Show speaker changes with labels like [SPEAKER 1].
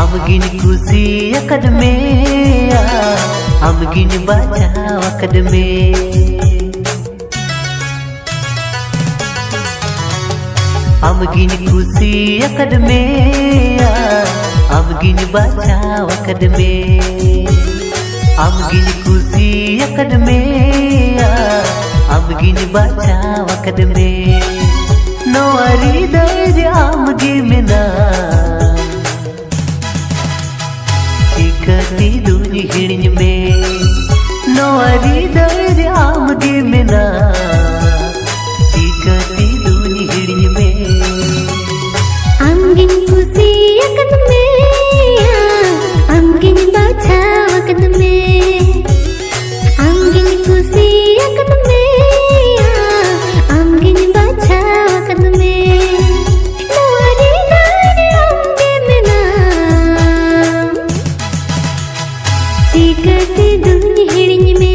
[SPEAKER 1] Amgin kusi akadme Amgin baca akadme Amgin kusi akadme Amgin baca akadme Amgin kusi akadme Amgin baca akadme No Cikati duni hirin me
[SPEAKER 2] Cikati duni hirin me